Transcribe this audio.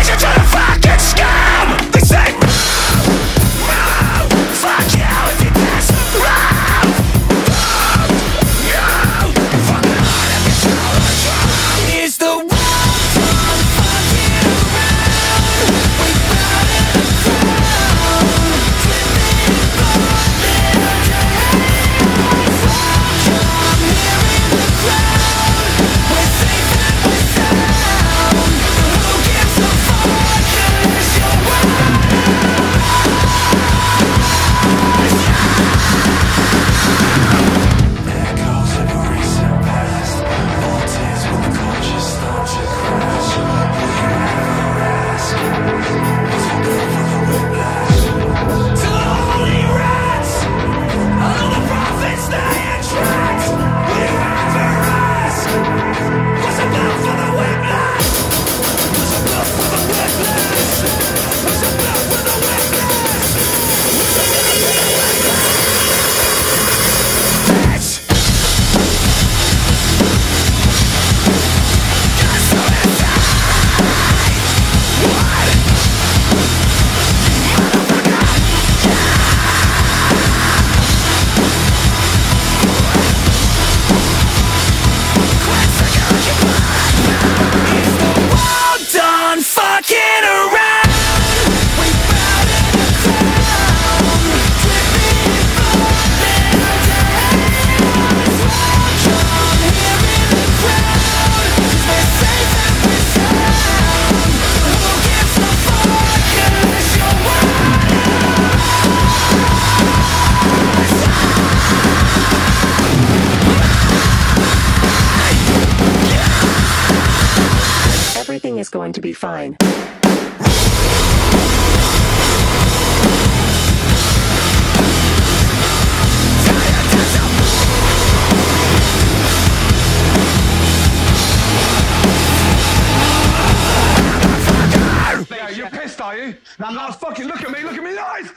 Make it going to be fine. Pissed? Now, now, fucking look at me, look at me in the eyes!